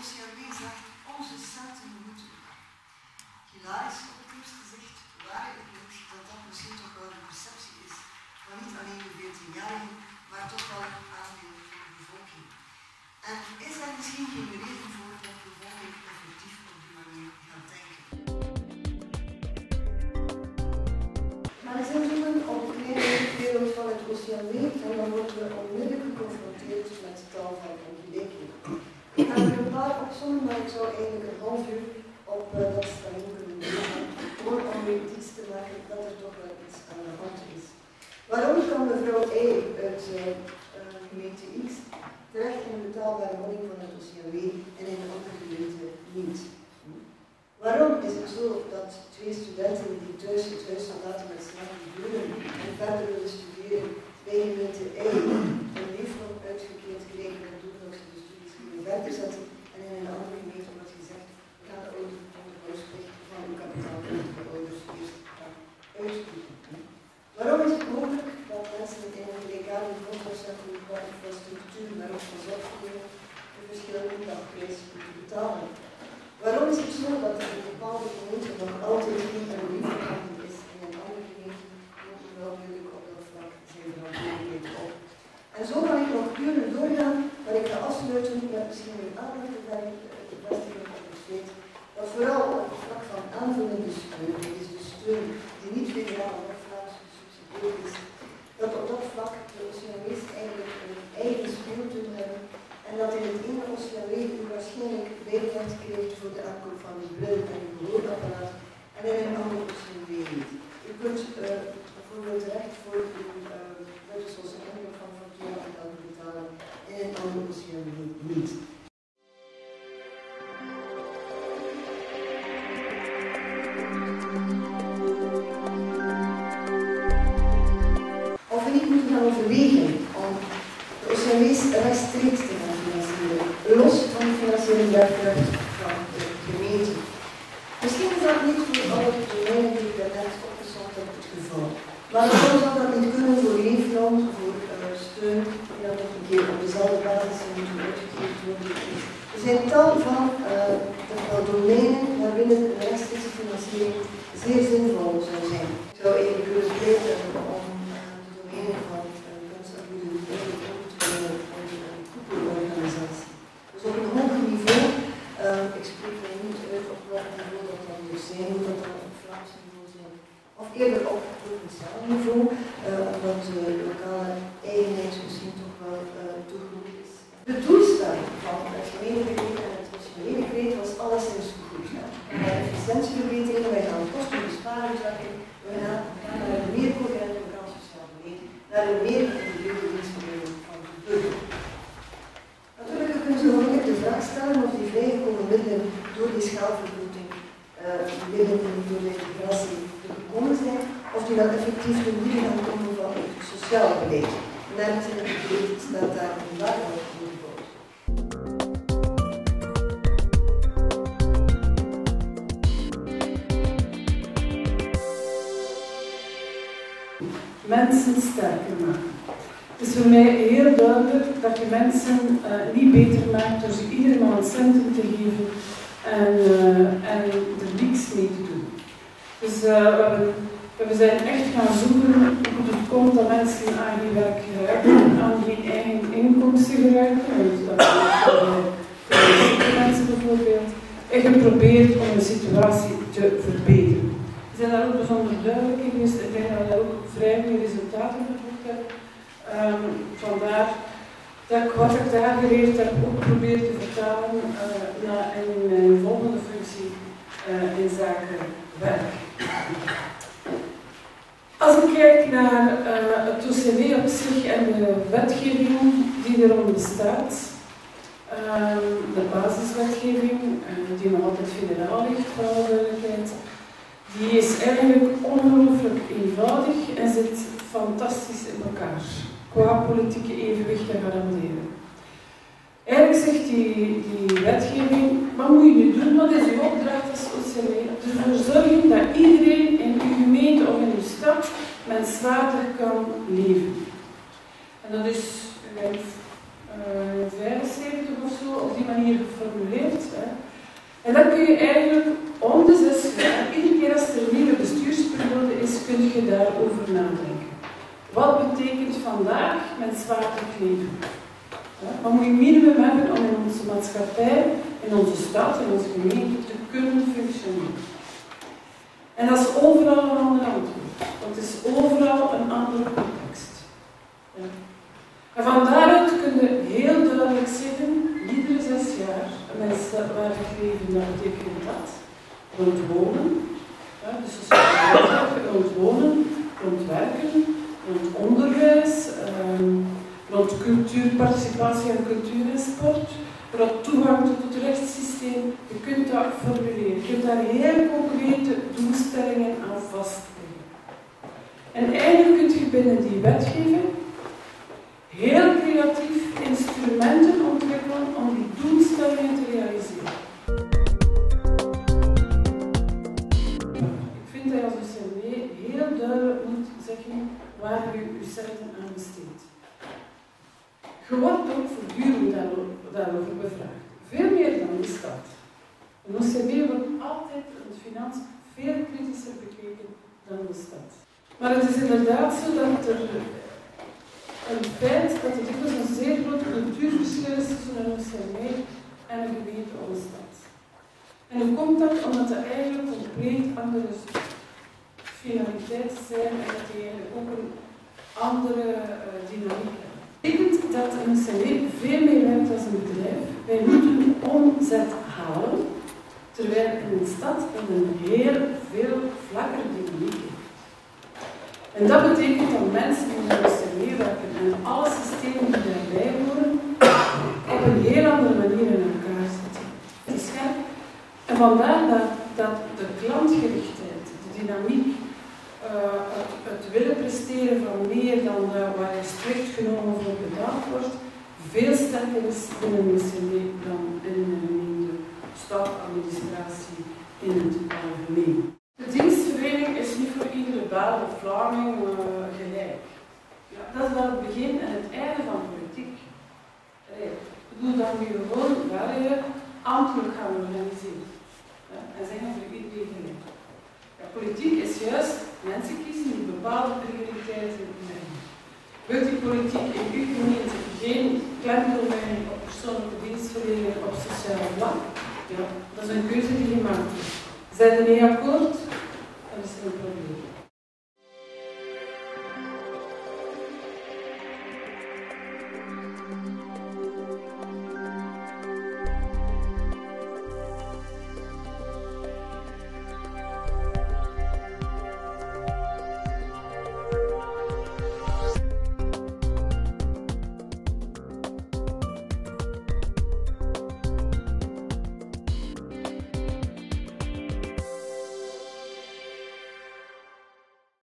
Want OCMW zegt, onze centen moeten. Hilarisch op het eerste gezicht, waar ik denk dat dat misschien toch wel de perceptie is van niet alleen de 14-jarigen, maar toch wel een aandeel van de bevolking. En is er misschien geen reden voor dat de bevolking effectief op die manier gaat denken? Maar we zijn zoeken op de wereld van het OCMW en dan worden we onmiddellijk geconfronteerd met de taal van ongelijkheid. Er een paar opzommen, maar ik zou eigenlijk een half uur op uh, dat stelling kunnen doen. Om u iets te maken dat er toch wel iets aan de hand is. Waarom kan mevrouw E uit uh, gemeente X terecht in de betaalbare woning van het OCMW en in de andere gemeente niet? Waarom is het zo dat twee studenten die thuis het huis laten met duren en verder willen studeren bij gemeente E een leefloon uitgekeerd kregen en toen nog de studies kunnen verder zetten en in een andere gemeente wordt gezegd we gaan de onderhoudsplicht van uw kapitaalkrachtige ouders eerst uitvoeren. Waarom is het mogelijk dat mensen in een gelijkaardige grondwetzetten qua infrastructuur maar ook van zorgverlening de verschillende dagprijs moeten betalen? Waarom is het zo dat er in bepaalde gemeenten nog altijd geen liefdeverhandeld is en in andere gemeenten moet wel moeilijk op dat vlak zijn verantwoordelijkheid op? En zo kan ik nog uren doorgaan, maar ik ga misschien een te vestigen op het feit dat vooral op het vlak van aanvullende steun, dit is de steun die niet federaal of Vlaams gesubsidieerd is, dat op dat vlak de OCMW's eigenlijk een eigen speeltuin hebben en dat in het ene u waarschijnlijk bijgeld krijgt voor de aankoop van een bril OCMW's rechtstreeks te gaan financieren, los van de financiële werkkracht van de gemeente. Misschien is dat niet voor alle domeinen die ik daarnet opgezond heb het geval. Maar waarom zou dat niet kunnen voor leefloon, voor uh, steun, die dan nog een keer op dezelfde basis moeten uitgekeerd worden? Er zijn tal van uh, domeinen waarbinnen de rechtstreekse financiering zeer zinvol zou zijn. Ik zou even kunnen pleiten om de domeinen van kunst en cultuur een koepelorganisatie. Dus op een hoger niveau, uh, ik spreek mij niet uit op welk niveau dat dan moet zijn, moet dat dan op Vlaams niveau zijn, of eerder provinciaal niveau, uh, omdat de lokale eigenheid misschien toch wel uh, te groot is. De doelstelling van het gemeentebeleid en het nationale was alleszins goed. Hè? Efficiëntieverbeteringen, wij gaan kostenbesparing trekken, we gaan, gaan naar een meer coherent lokaal sociaal beleid, naar een meer individuele dienstverlening van de burger. Natuurlijk kunnen ze nog de vraag stellen of die vrijgekomen middelen door die schaalvergroting, uh, die middelen de gekomen zijn, of die dan effectief goede gaan komen van het sociaal beleid. En staat daar een waarde. Mensen sterker maken. Het is voor mij heel duidelijk dat je mensen uh, niet beter maakt door ze iedere maand centen te geven en, uh, en er niks mee te doen. Dus we, zijn echt gaan zoeken hoe het komt dat mensen aan geen werk geraken, aan geen eigen inkomsten geraken. Dat bij mensen bijvoorbeeld. En geprobeerd om de situatie te verbeteren. We zijn daar ook bijzonder duidelijk in. Ik denk dat we daar ook vrij goede resultaten geboekt hebben. Um, vandaar dat ik wat ik daar geleerd heb ook probeer te vertalen uh, naar in mijn volgende functie uh, in zaken werk. Als ik kijk naar uh, het OCW op zich en de wetgeving die erom bestaat, um, de basiswetgeving, die nog altijd federaal ligt, voor alle duidelijkheid, die is eigenlijk ongelooflijk eenvoudig en zit fantastisch in elkaar qua politieke evenwicht te garanderen. Eigenlijk zegt die, wetgeving, wat moet je nu doen, wat is uw opdracht als OCW? Ervoor zorgen dat iedereen in uw gemeente of in uw stad menswaardig kan leven. En dat is in uh, 75 of zo op die manier geformuleerd. Hè. En dan kun je eigenlijk om de zes jaar, iedere keer als er een nieuwe bestuursperiode is, kun je daarover nadenken. Wat betekent vandaag met zwaarte leven? Wat moet je minimum hebben om in onze maatschappij, in onze stad, in onze gemeente te kunnen functioneren? En dat is overal een ander antwoord. Dat is overal een andere context. En van daaruit kun je heel duidelijk zeggen, iedere zes jaar, mensen waar ik leven, dat betekent dat. Rond wonen, ja, dus sociale rond wonen, rond werken, onderwijs, um, rond cultuur, participatie en cultuur en sport, rond toegang tot het rechtssysteem. Je kunt dat formuleren. Je kunt daar heel concrete doelstellingen aan vastleggen. En eigenlijk kun je binnen die wetgeving heel creatief instrumenten ontwikkelen om die doelstellingen te realiseren. Ik vind dat je als UCMW heel duidelijk moet zeggen waar u uw centen aan besteedt. Wordt ook voortdurend daarover bevraagd. Veel meer dan de stad. Een OCB wordt altijd het financiën veel kritischer bekeken dan de stad. Maar het is inderdaad zo dat er een feit dat er dikwijls een zeer groot cultuurverschil is tussen een OCB en een gemeente of een stad. En hoe komt dat? Omdat er eigenlijk compleet andere finaliteiten zijn en dat die eigenlijk ook een andere uh, dynamiek hebben. Een CD veel meer werkt als een bedrijf. Wij moeten omzet halen, terwijl in een stad een heel veel vlakkere dynamiek heeft. En dat betekent dat mensen die in de CD werken en alle systemen die daarbij horen, op een heel andere manier in elkaar zitten. Het is scherp. En vandaar dat, dat de klantgerichtheid, de dynamiek, uh, het, het, willen presteren van meer dan uh, waar je strikt genomen voor betaald wordt, veel sterker is binnen een CD dan in een gemeente, stad, administratie in het algemeen. De dienstverlening is niet voor iedere baan of Vlaming uh, gelijk. Ja, dat is wel het begin en het einde van politiek. Ik bedoel dat we gewoon wel ambtelijk gaan organiseren. Ja, en zeggen voor iedereen gelijk. Politiek is juist mensen kiezen die bepaalde prioriteiten hebben. Wil die politiek in uw gemeente geen klemtoon op persoonlijke dienstverlening op sociaal vlak? Ja, dat is een keuze die gemaakt wordt. Zijn er niet akkoord?